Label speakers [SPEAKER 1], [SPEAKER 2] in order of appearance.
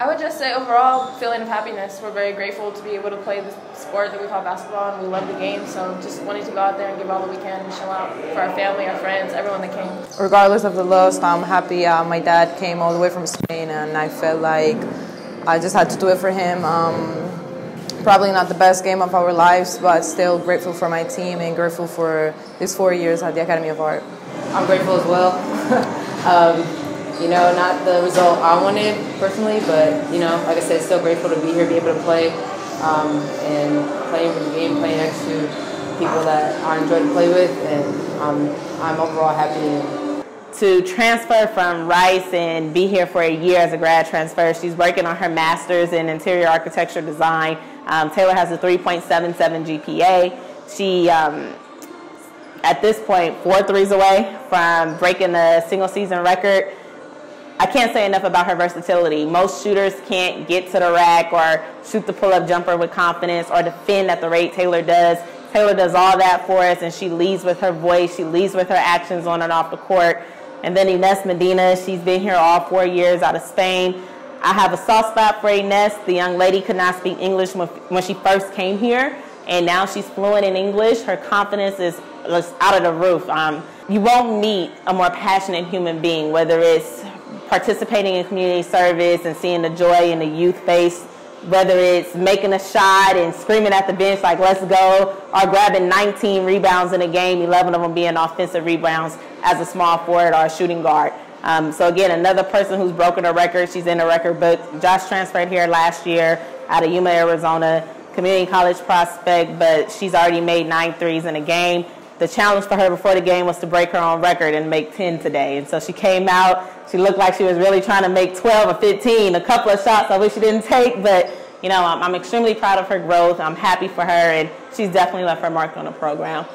[SPEAKER 1] I would just say overall feeling of happiness. We're very grateful to be able to play the sport that we call basketball and we love the game. So just wanting to go out there and give all that we can and show out for our family, our friends, everyone that came.
[SPEAKER 2] Regardless of the loss, I'm happy uh, my dad came all the way from Spain and I felt like I just had to do it for him. Um, probably not the best game of our lives, but still grateful for my team and grateful for these four years at the Academy of Art.
[SPEAKER 3] I'm grateful as well. um, you know, not the result I wanted personally, but, you know, like I said, still grateful to be here, be able to play, um, and playing the game, playing next to people that I enjoy to play with, and um, I'm overall happy.
[SPEAKER 4] To transfer from Rice and be here for a year as a grad transfer, she's working on her master's in interior architecture design. Um, Tayler has a 3.77 GPA. She um, at this point, four threes away from breaking the single season record. I can't say enough about her versatility. Most shooters can't get to the rack or shoot the pull up jumper with confidence or defend at the rate Tayler does. Tayler does all that for us, and she leads with her voice. She leads with her actions on and off the court. And then Ines Medina, she's been here all four years out of Spain. I have a soft spot for Ines. The young lady could not speak English when she first came here, and now she's fluent in English. Her confidence is out of the roof. Um, you won't meet a more passionate human being, whether it's participating in community service and seeing the joy in the youth face, whether it's making a shot and screaming at the bench like let's go, or grabbing 19 rebounds in a game, 11 of them being offensive rebounds as a small forward or a shooting guard. Um, so again, another person who's broken a record. She's in the record book. Josh transferred here last year out of Yuma, Arizona, community college prospect, but she's already made nine threes in a game the challenge for her before the game was to break her own record and make 10 today. And so she came out, she looked like she was really trying to make 12 or 15, a couple of shots I wish she didn't take, but you know, I'm, I'm extremely proud of her growth. I'm happy for her, and she's definitely left her mark on the program.